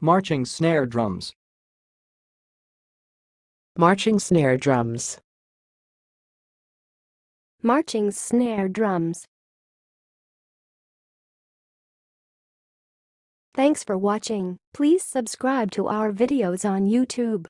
Marching snare drums. Marching snare drums. Marching snare drums. Thanks for watching. Please subscribe to our videos on YouTube.